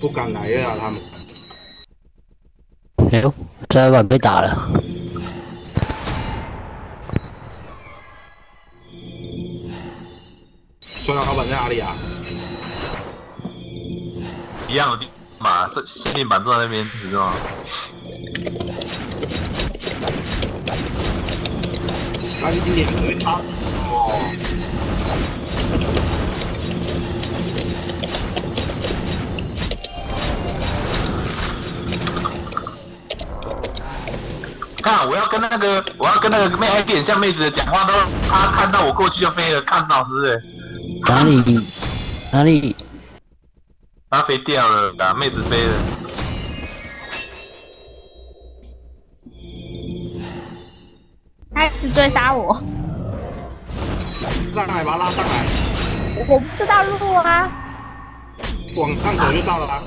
不敢来了啊，他们。哎呦，这晚被打了。酸老板在哪里啊？一样的地嘛，这限定版坐在那边，知道吗？他一两个他哦，看，我要跟那个，我要跟那个妹爱点像妹子的讲话，都他看到我过去就飞了，看到是不是？哪里？哪里？他飞掉了，打妹子飞了。开始追杀我，上来把他拉上来，我不知道路啊，往上走就到了啊。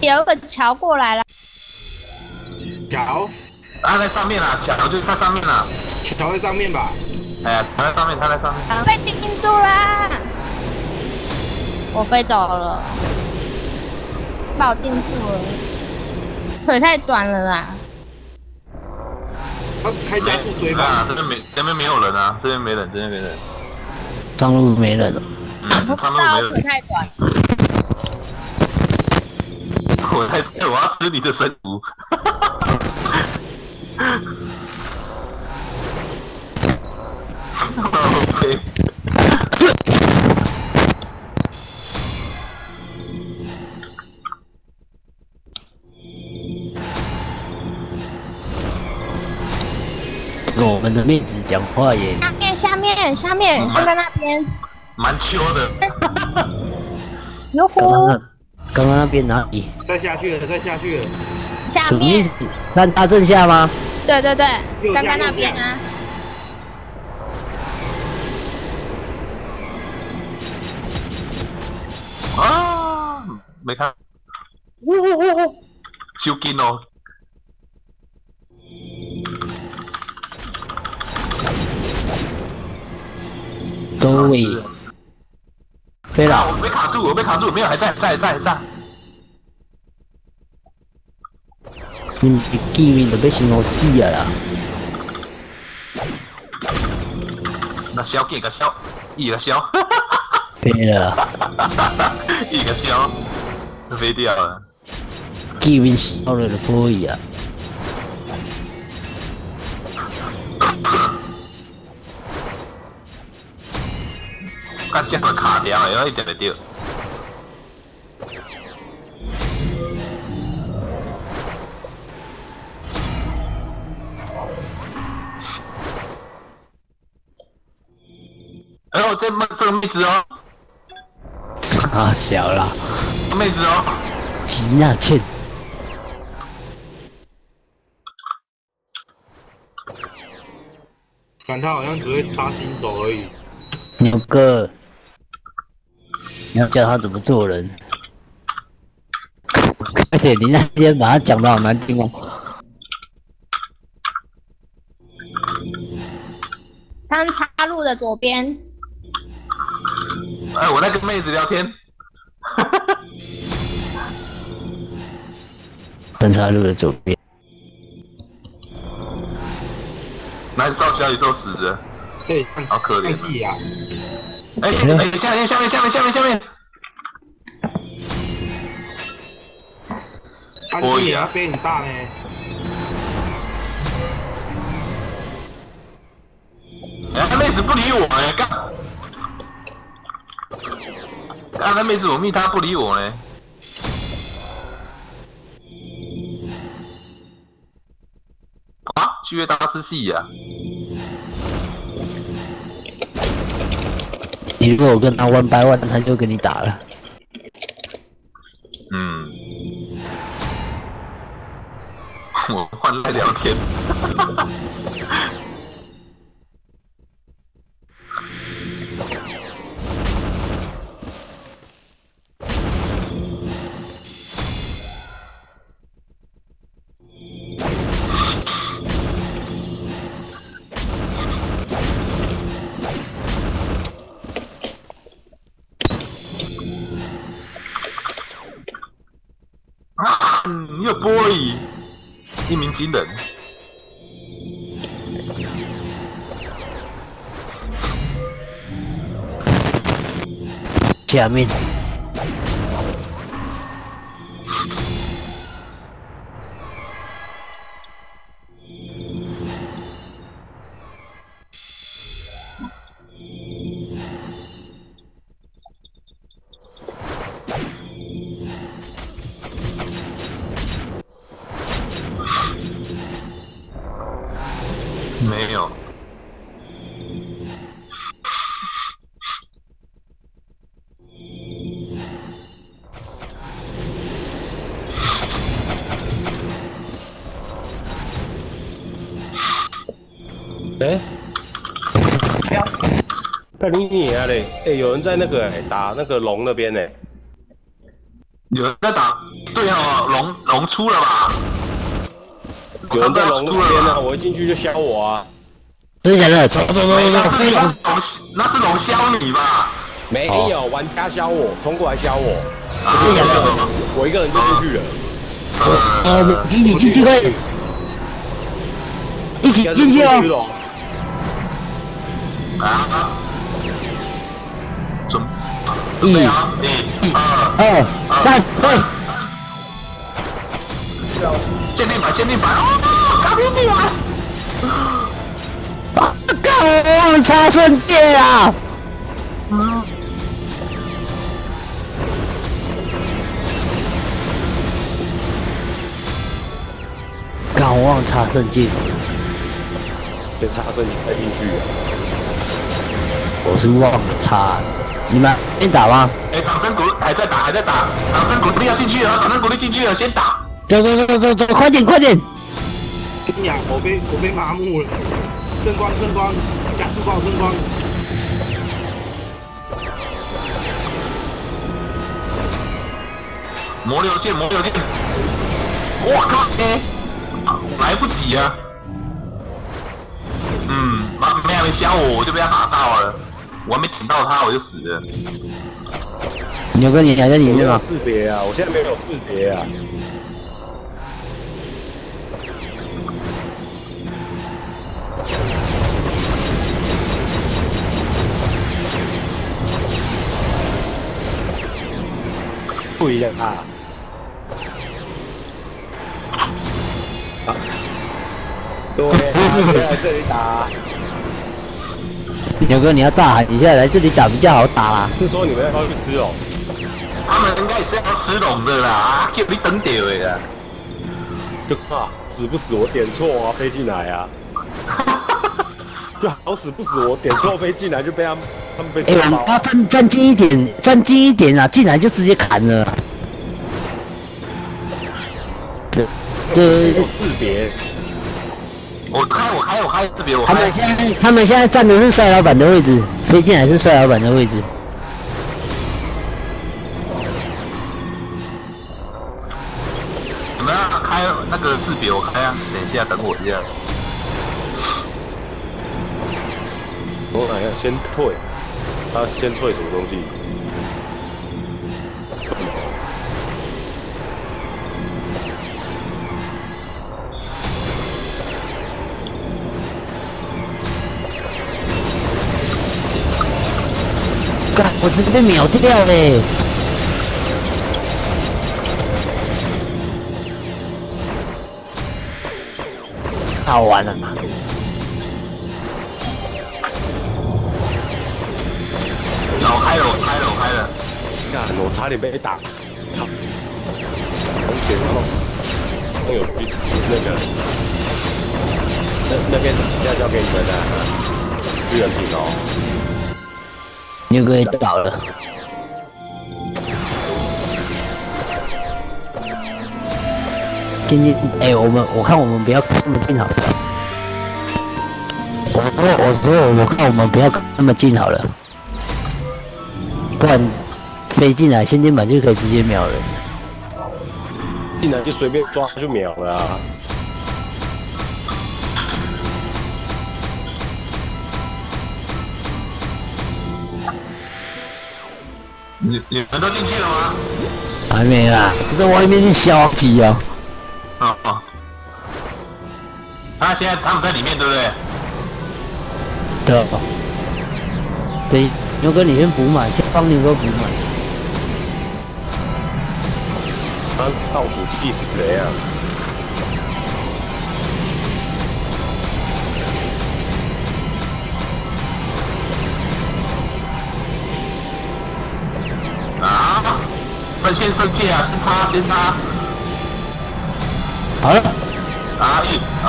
有一个桥过来了，桥，他在上面啦，桥就在上面啦。桥在上面吧？哎呀，他在上面，他在上面。被钉住啦，我飞走了，把我钉住了，腿太短了啦。他开加速追吧？啊，这边没，这边没有人啊，这边没人，这边没人。上路没人了。嗯，我不上路没人。太短，我在，我要吃你的生毒。OK。们的妹子讲话耶。下面下面下面，嗯就在那边，蛮秋的。哟刚刚刚刚那边哪里？再下去了，再下去了。下面什么意思，？三大正下吗？对对对，刚刚那边啊，啊，没看。呜呜呜呜，修金哦。各位，飞啊！了，我被卡住，我被卡住，没有，还在，在，在，在。你见面就被形容死啊啦！那小给个小，一个小，飞了，一个小，飞掉了。见面死了就可以啊。干这个卡掉，然后一点就掉。哎呦，这妹这个妹子哦，啊，小啦，这妹子哦，吉娜倩，看他好像只会插新手而已。牛哥，你要教他怎么做人。而且你那天把他讲的好难听哦。三岔路的左边，哎，我在跟妹子聊天，分岔路的左边，燃烧小宇宙死了。对好可怜啊哎，哎，下面下面下面下面下面，他可以啊飞很大呢。哎，那妹子不理我哎，干，刚才妹子我密她不理我呢。啊，七月大师戏呀、你如果跟他 one by one，他就跟你打了。嗯，我换了两天。一鸣惊人。下面哎、有人在那个哎、打那个龙那边呢、有人在打，对哦，龙龙出了吧？有人在龙那出了边啊，我一进去就削我啊！真的假的？走走走走走，飞龙！那是龙，那是龙削你吧？没有，玩家削我，冲过来削我，啊真的假的我一个人就进去了。呃，呃，进你进去一起进去哦！哦！啊，准一，一、二，二三，喂！鉴定版，鉴定版，哦，搞定你了！啊！靠！我忘了插圣剑啊！刚我忘了插圣剑，先插身体再进去啊！我是忘了插。你们先打吗？哎，掌声鼓还在打，还在打，掌声鼓励要进去了，掌声鼓励进去了，先打。走走走走走，快点快点！跟你讲，我被我被麻木了。圣光圣光，加速光圣光。魔流剑，魔流剑，我靠！哎，来不及啊！嗯，妈没还没削我，我就被他打到了，我还没挺到他，我就死了。牛哥，你还在里面吗？识别啊！我现在没有识别啊！不一样啊！啊，对，现在这里打，牛哥，你要大喊一下，来这里打比较好打啦。是说你们要不要去吃哦？他们应该也是要吃龙的啦，啊，叫你等掉的啦。就怕，死不死我点错啊，飞进来啊！就好死不死我点错飞进来就被他们他们被哎、车包我们要站站近一点，站近一点啊！进来就直接砍了。对对有，识别，我开，我开，我开这边，我开他们。现在他们现在站的是帅老板的位置，飞进来是帅老板的位置。你们要开那个识别，我开啊。等一下，等我一下。我看一下，先退，他先退什么东西？我直接被秒掉嘞！好玩了嘛？然后开了，我开了，我开了。看，我差点被打死，操！红姐，然后那有去吃那个，那那边要交给你们的巨人品哦。牛哥也倒了。今天，哎、我们我看我们不要那么近好了。我说我说我看我们不要那么近好了，不然飞进来先天板就可以直接秒人。进来就随便抓就秒了啊！你你们都进去了吗？还没啦，这外面是消极哦。哦哦。他现在他们在里面，对不对？对吧？对，牛哥你先补满，先帮牛哥补满。他倒数计是怎样？啊！圣线圣界啊，先插先插。好了，打！一、二、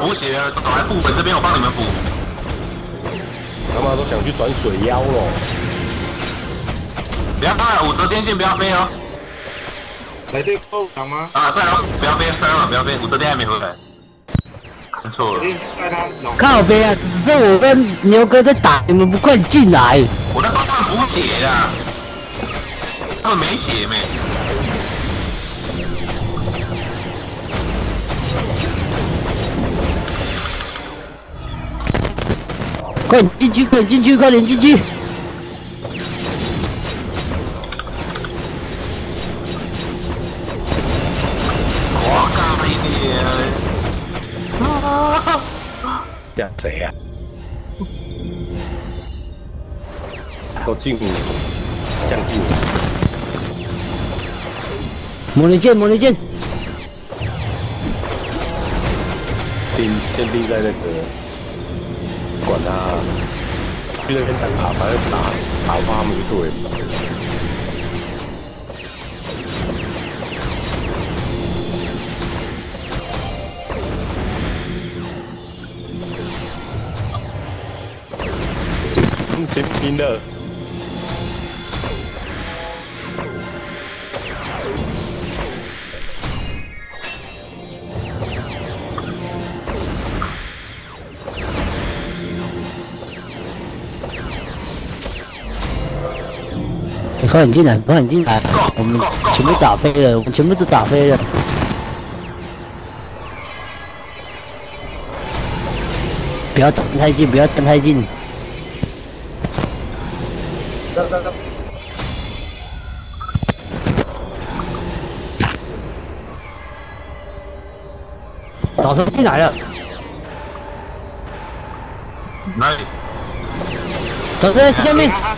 补血，走来副本这边，我帮你们补。他妈都想去转水妖了。不要怕，武则天线不要飞哦。来这后场吗？啊，算了，不要飞，算了，不要飞，武则天还没回来。看错了。靠边啊！只是我跟牛哥在打，你们不快进来？我在帮他们补血呀。他们没血没。快点进去，快点进去，快点进去！我靠一点。这样谁呀？都进五，将近五。魔力剑，魔力剑，定限定在那个，管他，去那边打，反正打打发他们就对了。先拼了。你快点进来，快点进来！我们全部打飞了，我们全部都打飞了。不要站太近，不要站太近。早上进来了，哪里？早上在下面。哎，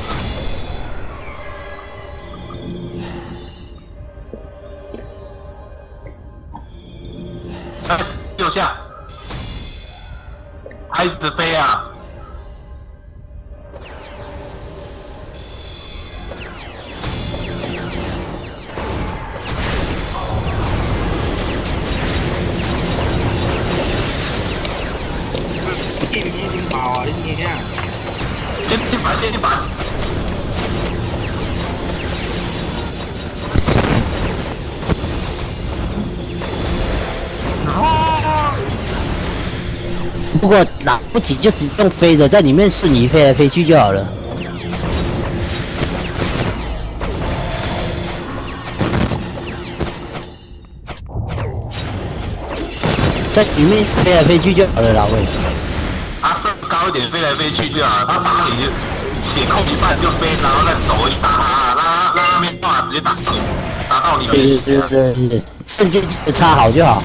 他一直飞啊！一米一零跑如果打不起，就只用飞的，在里面瞬移飞来飞去就好了。在里面飞来飞去就好了，老魏。他射高一点，飞来飞去就好了。他打你就血控一半就飞，然后再走一打，让他让他没办法直接打到你，打到你对没对。对对对，瞬间插好就好。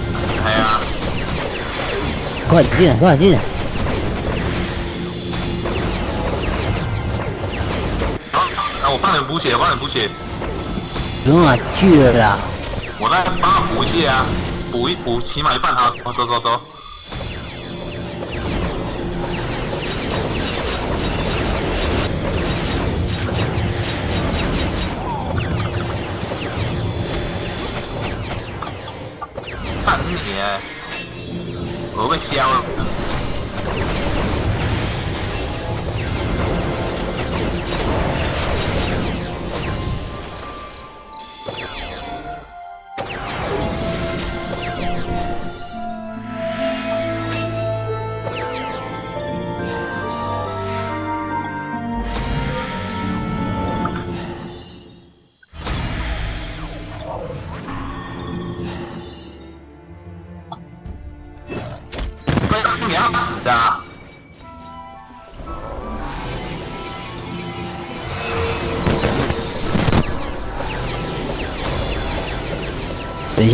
快点进来，快点进来。我帮你补血，帮你补血。不用了，去了。我在帮他补血啊，补一补，起码一半啊。走走走。看你。Ovechkian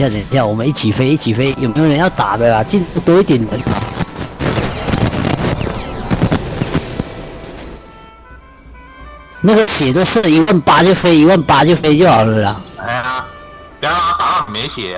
下，等一下，我们一起飞，一起飞，有没有人要打的啦？进多一点。那个血都射一万八就飞，一万八就飞就好了啦。哎呀，不要让他打到你没血。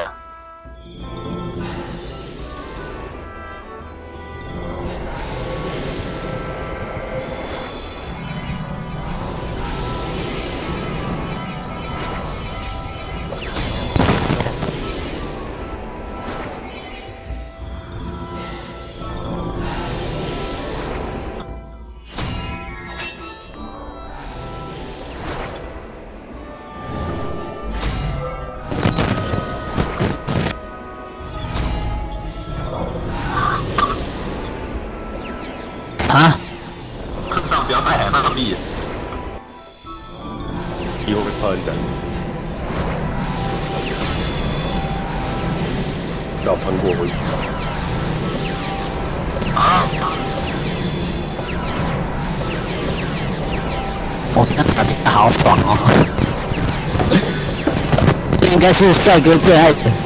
该是帅哥最爱的。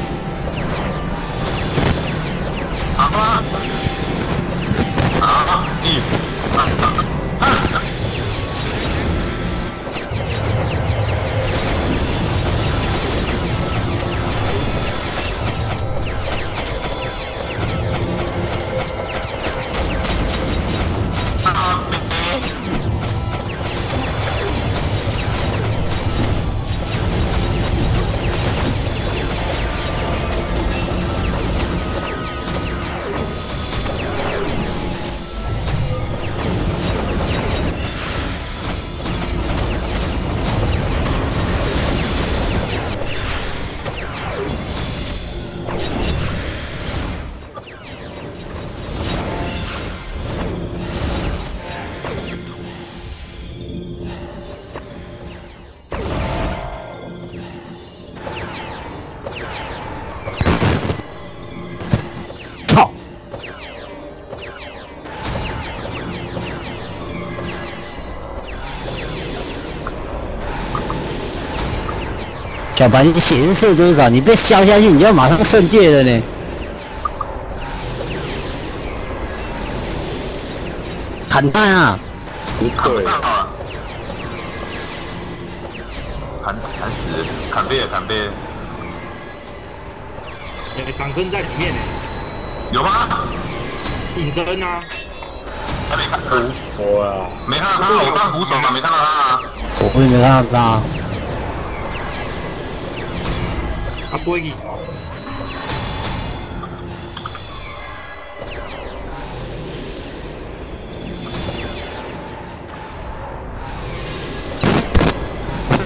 小白，你血是射多少？你被削下去，你就要马上圣界了呢。砍弹啊！不对，砍砍死，砍飞了，砍飞了，哎，党根在里面呢，有吗？隐身啊，还没看，我啊，没看到他，我刚扶手嘛，没看到他啊。我也没看到他。啊不会，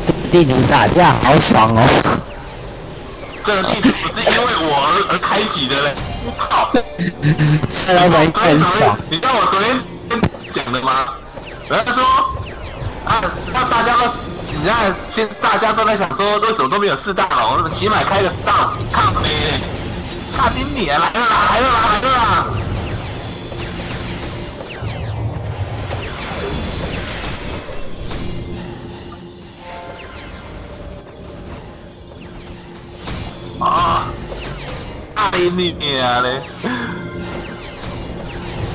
这个地图打架好爽哦！这个地图不是因为我而而开启的嘞，操！吃老板很爽。你知道我昨天讲的吗？人家说啊，那大家都，你看现大家都在想说，为什么都没有四大龙？那么起码开个四大龙，看没？大金你来了啦，来了啦，来了啦！啊！爱你啊嘞！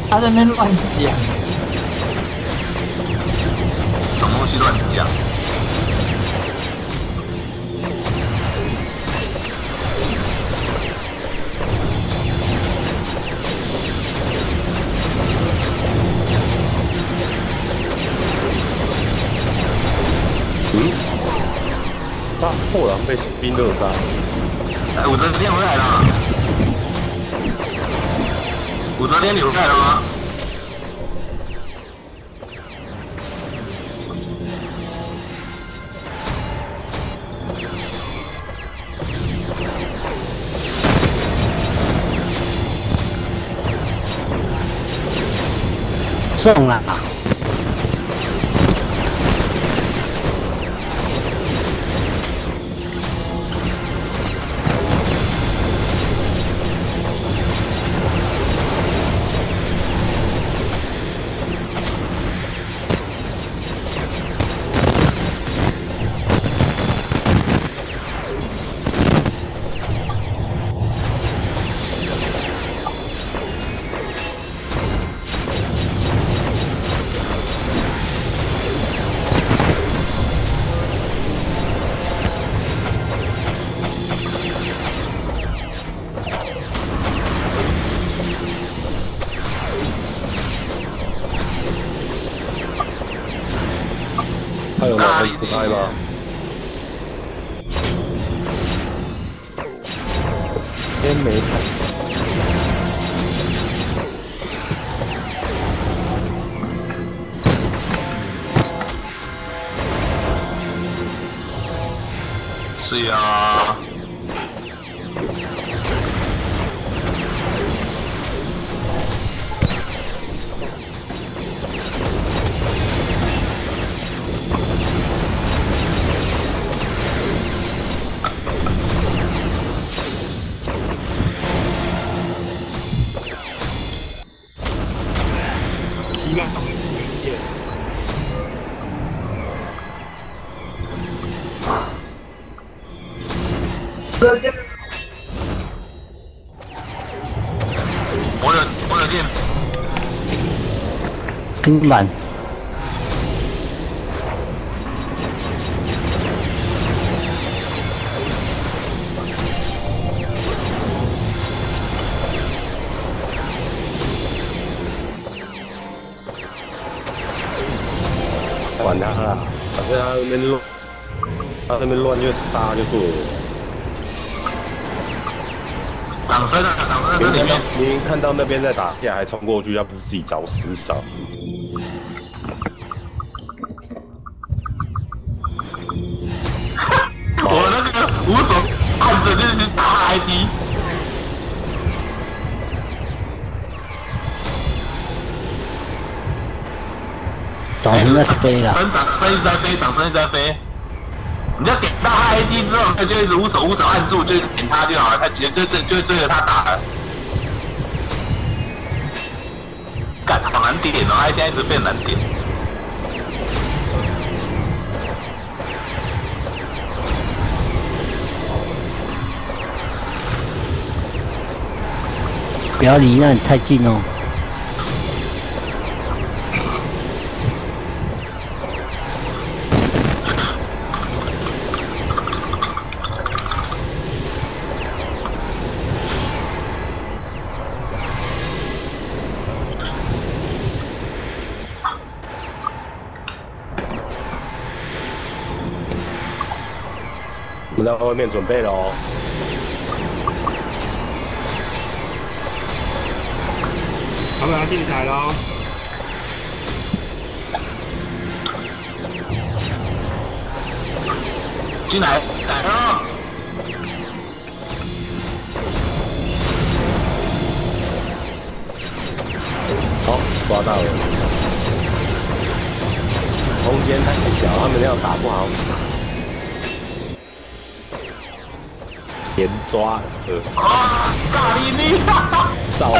他在那边乱讲，什么东西乱讲？大后狼被冰都有杀。哎，武则天回来了。武则天，你回来了吗？送了啊！平板管他啦，反正他那边乱，他那边乱就杀就对了。挡身啊，挡身在这里面。您看到那边在打架，还冲过去，要不是自己找死找。掌声在飞了，身长身一直在飞，掌声一直在飞。你要点到他 ID 之后，他就一直无手无手按住，就点他就好了，他直接就就就追着他打了。干，好难点哦，他现在一直变难点。不要离那里太近哦。外面准备了哦。他们要进台喽，进来，来了。好，抓到了。空间太小，他们这样打不好。连抓，呃，啊，咖喱你！造啊。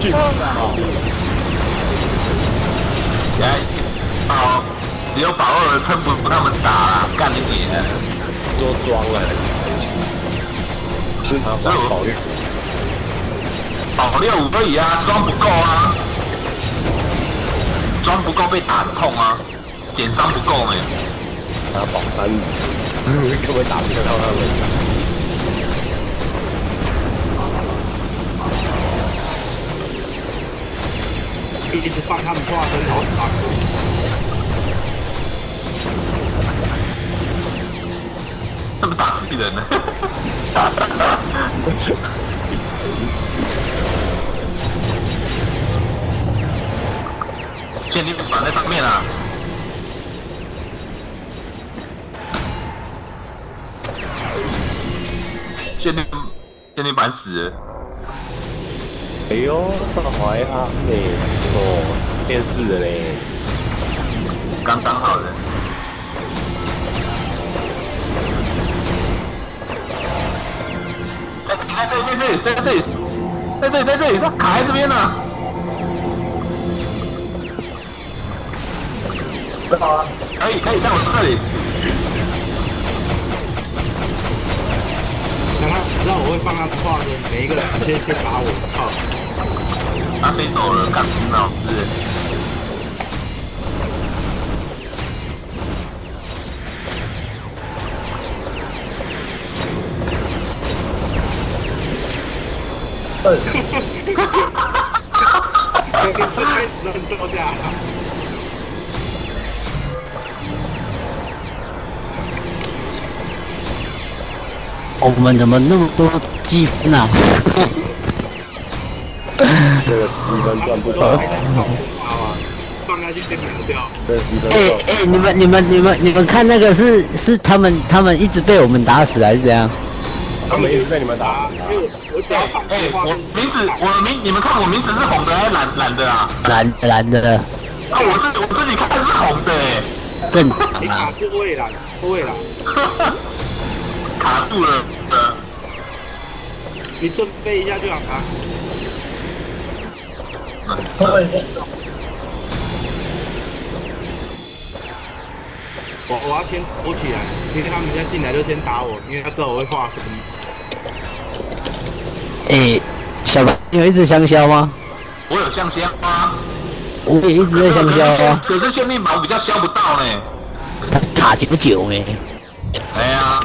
巨大现在保只有保二撑不住他们打了，干你娘！都装了，是 他保保六。保六五而已啊，装不够啊，装不够被打得痛啊，减伤不够没？他保三五，根本打不到他们。一直放他们挂身，然后打。他们打自己人呢？死。限定板在上面啊！限定限定板死了，哎呦，这怀啊，嘞，哦，电视的嘞，刚刚好的。在在这里，在这里，在这里，在这里，在这里，他卡在这边呢。可以，可以，在我这里。让他知道我会帮他画的，每一个人 先先打我，操！他飞走了，干金老师。开始能坐下。我们怎么那么多积分啊？这个积分赚不到，哎赚。哎，你们你们你们你们看那个是是他们他们一直被我们打死还是怎样？他们一直被你们打啊死，因为我我只要放哎、废话我名字，我名，你们看我名字是红的还是蓝蓝的啊？蓝蓝的啊，我自我自己看是红的、哎，正常啊，住位了，位了，卡住了。呃你顺飞一下就好啊。我我要先躲起来，因为他们现在进来就先打我，因为他知道我会画什么。哎，小白你有一直香蕉吗？我有香香吗？我也一直在香蕉啊，可是限定版我比较削不到呢。他卡九九哎，哎呀，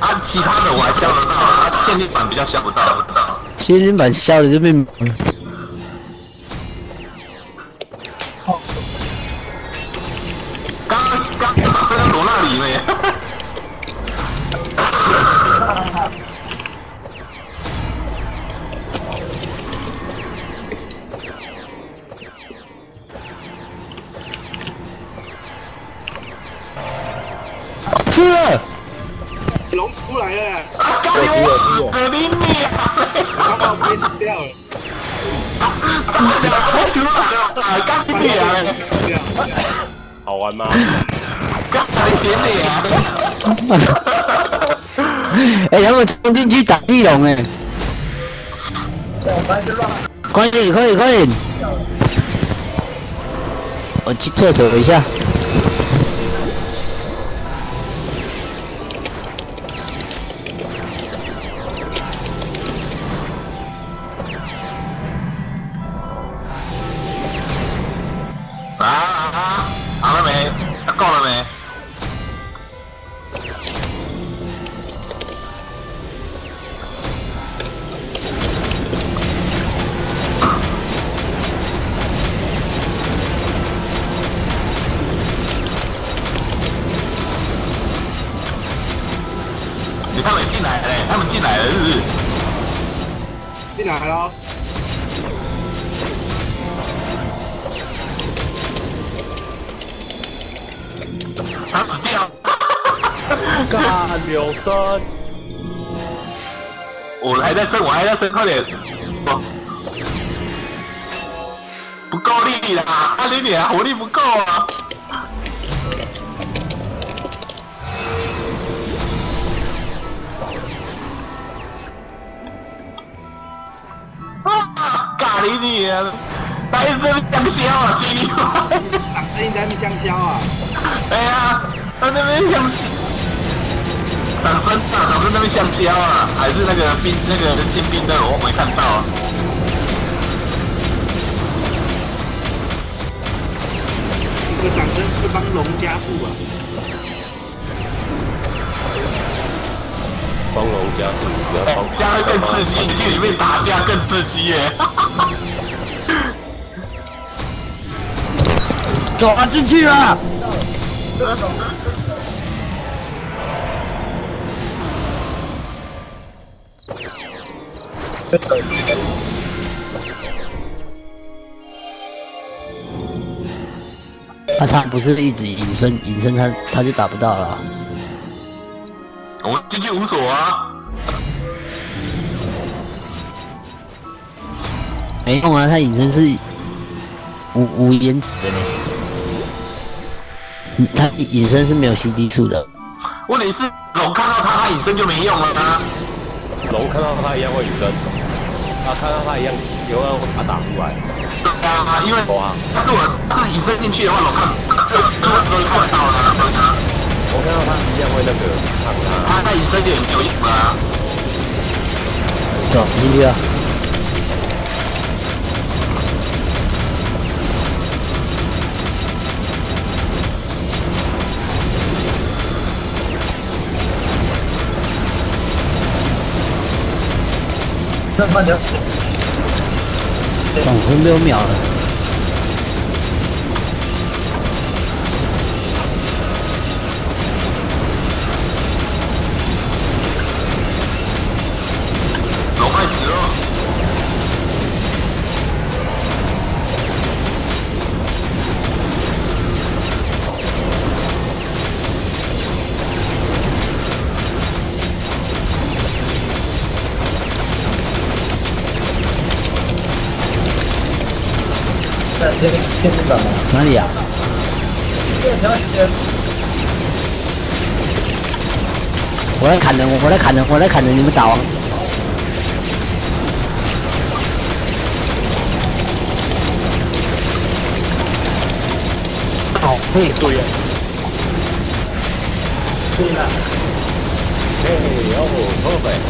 啊，其他的我还削得到，啊，限定版比较削不到。限定版削的就被地龙哎，快点快点快点，我去厕所一下。在撑，我还在撑，快点！哦不够力啦，啊你啊火力不够啊！啊，咖喱你啊！来这里香蕉啊，鸡！打声音在那边香蕉啊，哎呀，他那边香蕉，掌声啊，掌声那边橡胶啊，还是那个冰那个进兵的，我没看到啊。这个掌声是帮龙加速啊，帮龙加速，不要帮。这样会更刺激，你去里面打架更刺激耶！走啊进去 了！那、他不是一直隐身，隐身他他就打不到了。我们进去无所啊，没用啊，他隐身是无无延迟的呢。嗯他隐身是没有 CD 数的。问题是龙看到他，他隐身就没用了啊。龙看到他一样会隐身，他看到他一样有人会把他打出来。对啊，因为哇，但是我要是隐身进去的话，我看就就就看不到了。我看到他一样会那个看他。他他隐身就也没有用了啊。走进去啊！慢点，掌声六秒了。哪里啊？这条线我来砍人，我来砍人，我来砍人，你们打王。好配对呀，对了，嘿，哦，perfect。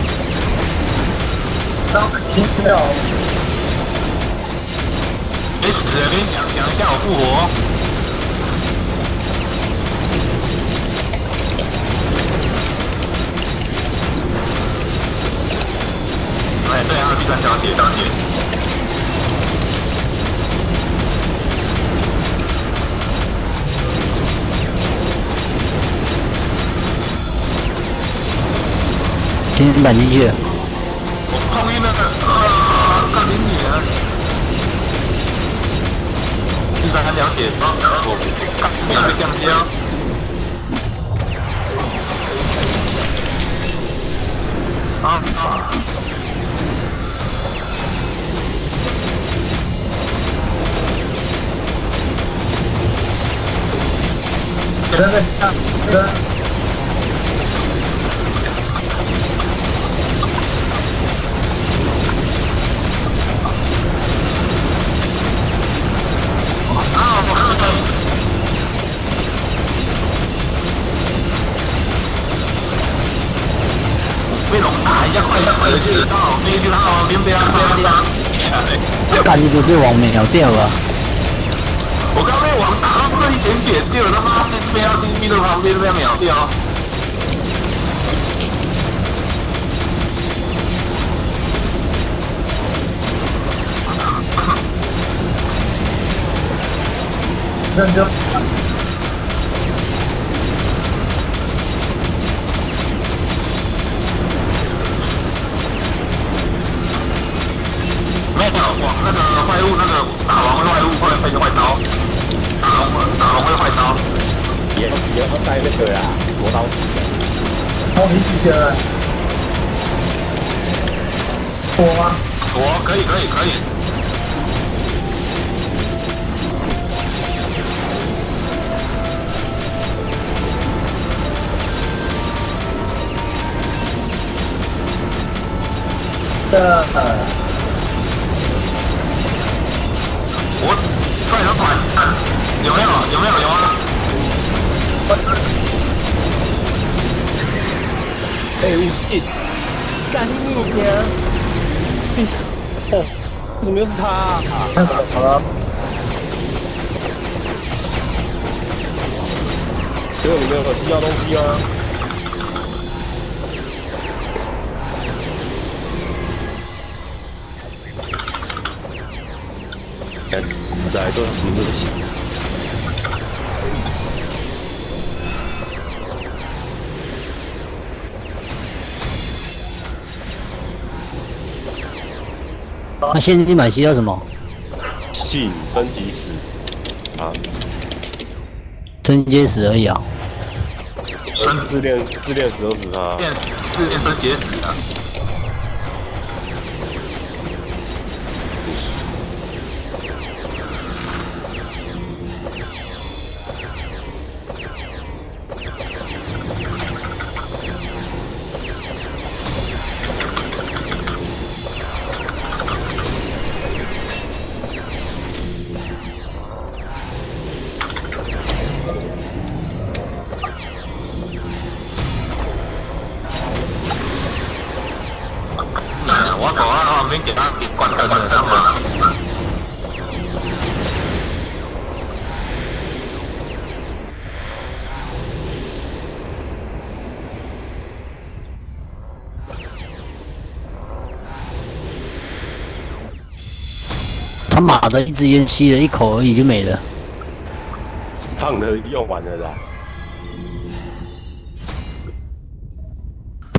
当停掉，没死了，跟你讲讲一下我复活。哎，对，还有第三小姐，小姐。天板进去，我碰晕了，啊，干你现在还了解，吗，我干你娘的香蕉。啊啊！给他个下，给他啊！我喝的。被龙打一下，快点快点知道，那句话别被他被他打。干这个被王秒掉了。我刚被网打到这一点点，结果他妈是被他 CP 的旁边被秒掉。那就没有，我那个坏物，那个打王会坏物会会坏招，打龙会打龙会坏招。也也要带那个呀，磨刀石的。好你几天了？躲吗？躲可以可以可以。的，有没有有没有有啊？哎，武器，干你娘！第三，哦，怎么又是他、啊？那个好了，结果你没有吸到东西啊？看实在都挺热血。那现金买需要什么？信升级石啊，升级石而已啊。自恋自恋石都死他，自恋自恋升级石了。他妈的，一支烟吸了一口而已就没了。放的用完了啦。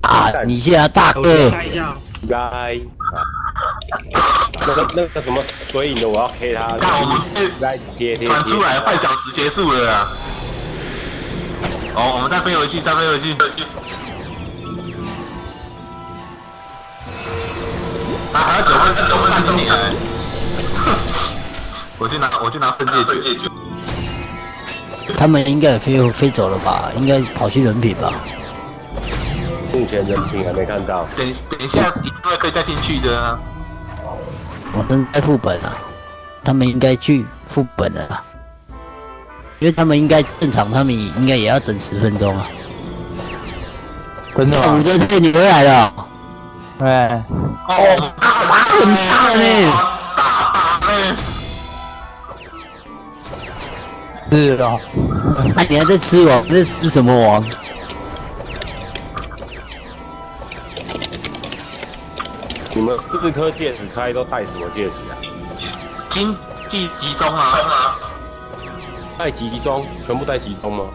啊，你现在大哥，看一下，该啊，那个那个什么水影的，我要 K 他。那我们被来贴贴传出来半小时结束了啊！哦，我们再飞回去，再飞回去。啊，还有九分九分半钟你来。我去拿，我去拿圣戒酒。他们应该也飞飞走了吧？应该跑去人品吧？目前人品还没看到。等等一下，一定会可以再进去的啊。我正在副本啊，他们应该去副本了啊，因为他们应该正常，他们也应该也要等十分钟啊。真的吗？武则天你回来了，哎，哦，大很大呢大大呢。是哦，那、你还在吃王？这是什么王？你们四颗戒指开都戴什么戒指啊？经济集中啊！戴集中，全部戴集中吗？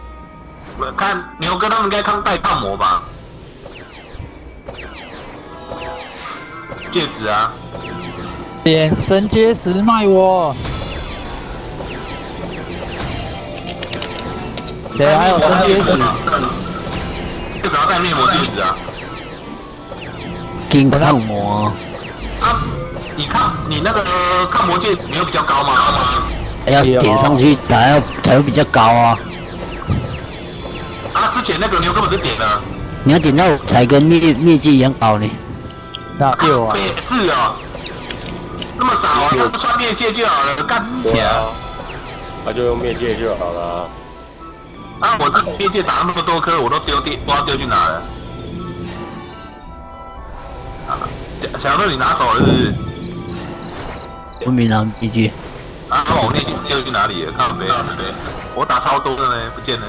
我看牛哥他们应该看带抗魔吧？戒指啊！点神结石卖我。对，还有神结石，就只要戴面膜戒指啊！金抗魔，啊，你看你那个抗魔戒没有比较高吗？还要点上去才要才会比较高啊！啊，之前那个牛根本就点了，你要点到才跟灭灭界一样高呢。大六啊？北是啊，那么少啊，那不穿面戒就好了，干你啊！啊，那就用灭戒就好了。啊，我这面戒打了那么多颗，我都丢掉，不知道丢去哪了。啊，小小乐你拿走了是不是？不明狼一句，啊，我那件丢去哪里了？看没？我打超多的呢，不见了。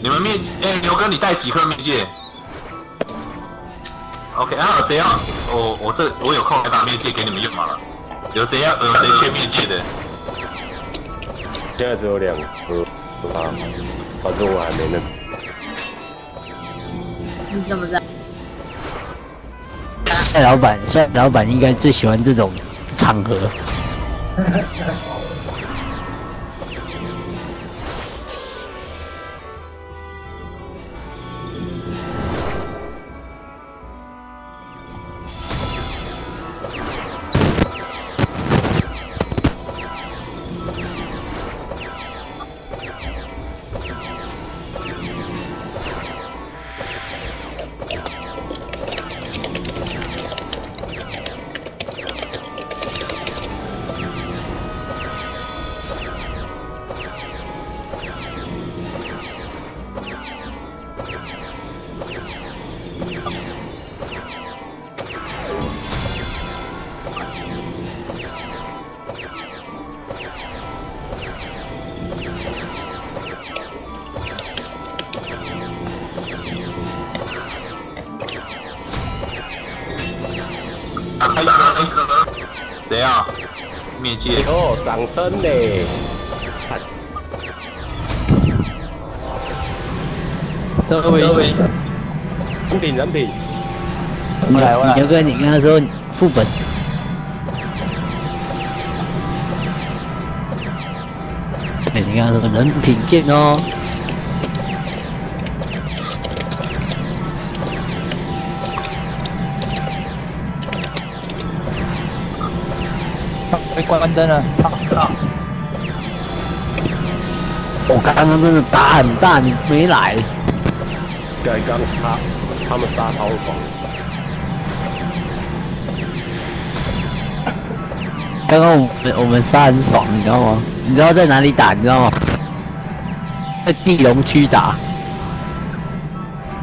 你们面，哎、牛哥，你带几颗面戒？OK，啊，有谁要？我我这我有空来把面戒给你们用好了。有谁要？有谁缺面具的？现在只有两颗啊，反正我还没那个。你怎么知道？帅老板，帅老板应该最喜欢这种场合。谁啊？面戒。哦，掌声嘞！德维人品人品，你我来我来你就跟你跟他说副本。哎，你跟他说人品见哦。关灯了，操操！我刚刚真的打很大，你没来。刚刚杀他们杀超爽，刚刚我们我们杀很爽，你知道吗？你知道在哪里打？你知道吗？在地龙区打，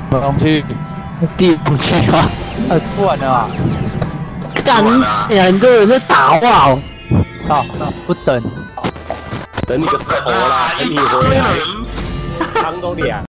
地龙区，地龙区啊！哎，不玩了啊！干，哎呀，很多人在打哇！操，不等。等你个头啦，等你回来，汤都凉。